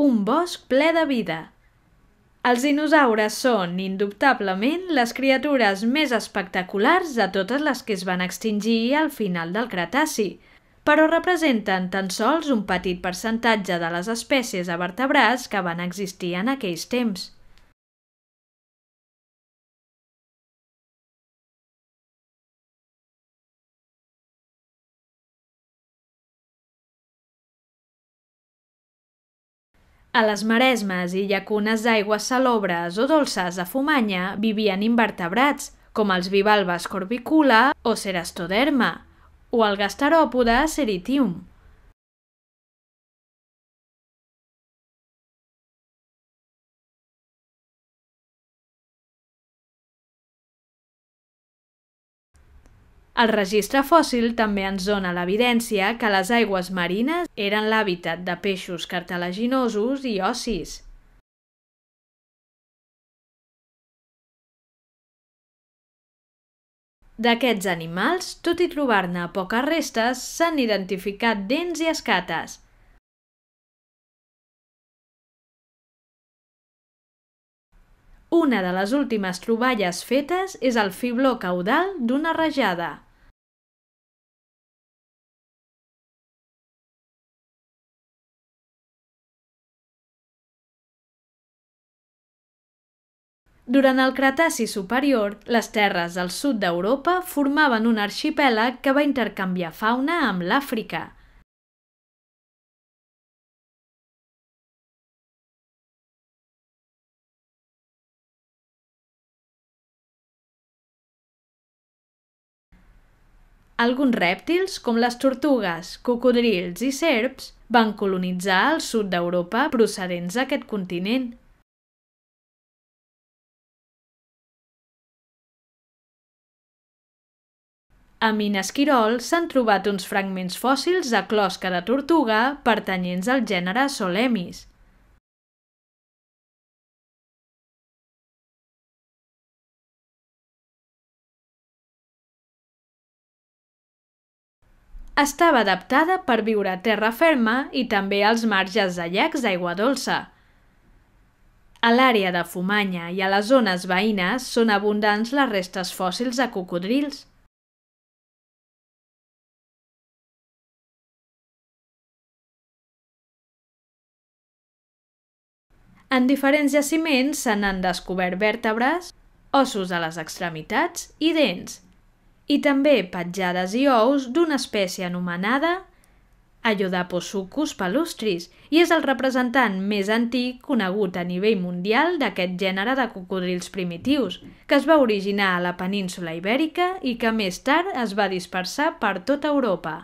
un bosc ple de vida. Els dinosaures són, indubtablement, les criatures més espectaculars de totes les que es van extingir al final del Cretaci, però representen tan sols un petit percentatge de les espècies de vertebrats que van existir en aquells temps. A les maresmes i llacunes d'aigües salobres o dolces de Fumanya vivien invertebrats, com els bivalves corbicula o cerastoderma, o el gasteròpode ceritium. El registre fòssil també ens dona l'evidència que les aigües marines eren l'hàbitat de peixos cartilaginosos i ossis. D'aquests animals, tot i trobar-ne poques restes, s'han identificat dents i escates. Una de les últimes troballes fetes és el fibló caudal d'una rajada. Durant el Cretaci superior, les terres del sud d'Europa formaven un arxipèlag que va intercanviar fauna amb l'Àfrica. Alguns rèptils, com les tortugues, cocodrils i serps, van colonitzar el sud d'Europa procedents d'aquest continent. A Minesquirol s'han trobat uns fragments fòssils de closca de tortuga pertanyents al gènere Solemis. Estava adaptada per viure a terra ferma i també als marges de llacs d'aigua dolça. A l'àrea de Fumanya i a les zones veïnes són abundants les restes fòssils de cocodrils. En diferents jaciments se n'han descobert vèrtebres, ossos a les extremitats i dents, i també petjades i ous d'una espècie anomenada Ayodhaposuchus palustris i és el representant més antic conegut a nivell mundial d'aquest gènere de cocodrils primitius, que es va originar a la península ibèrica i que més tard es va dispersar per tota Europa.